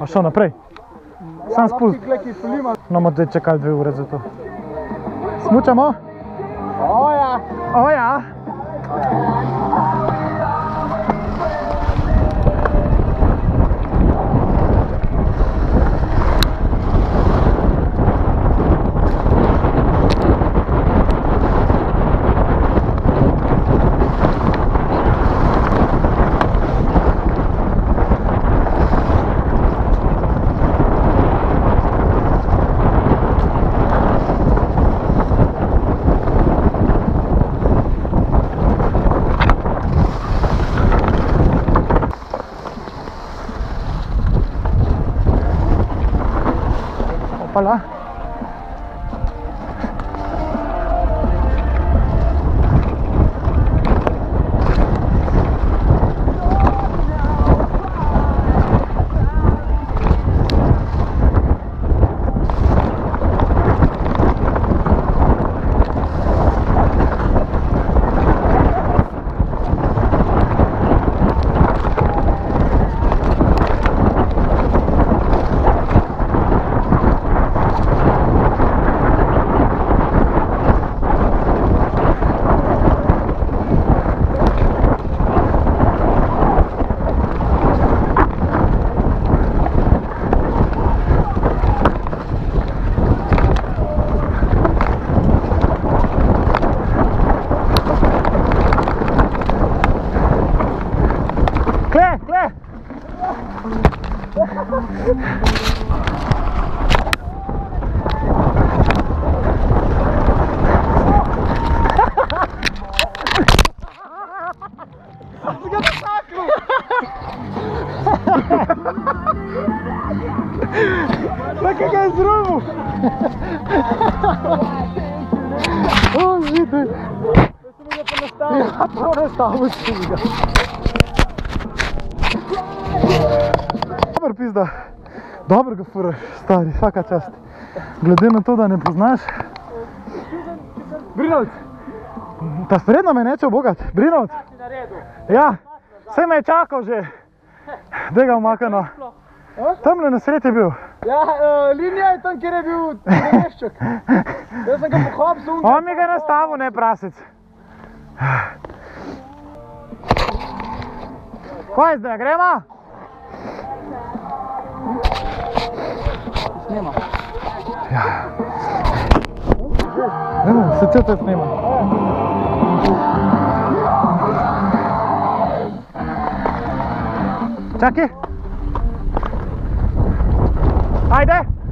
A šel naprej? Sam spust. No, bomo zdaj čakali dve ure za to. Smučamo? Oja! O 好了 pra que que é esse rumo? oh, Vitor! Já florestal, sim, já. Super pizda. Dobro ga furaš, stari, svaka čast. Glede na to, da ne poznaš. Brinovc. Ta spredno me neče obogat. Brinovc. Ja, vse me je čakal že. Da ga umakano. Tamle na sred je bil. Ja, uh, linija je tam, kjer je bil Tenešček. Jaz sem ga pohopsil. On mi ga je nastavil, ne prasec. Kaj zdaj, gremo? Ja. Ja, se tudi snema. Čakaj. Ajde.